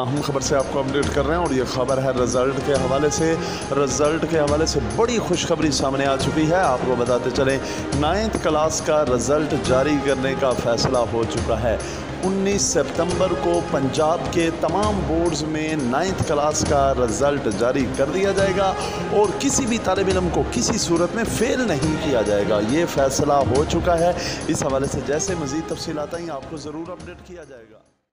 हम खबर से आपको अपडेट कर रहे हैं और ये खबर है रिज़ल्ट के हवाले से। रिज़ल्ट के हवाले से बड़ी खुशखबरी सामने आ चुकी है। आपको बताते चलें, नाइन्थ क्लास का रिज़ल्ट जारी करने का फ़ैसला हो चुका है। 19 सितंबर को पंजाब के तमाम बोर्ड्स में नाइन्थ क्लास का रिज़ल्ट जारी कर दिया जाएगा और किसी भी तालब इलम को किसी सूरत में फ़ेल नहीं किया जाएगा। ये फ़ैसला हो चुका है। इस हवाले से जैसे मज़ीद तफसी आई, आपको ज़रूर अपडेट किया जाएगा।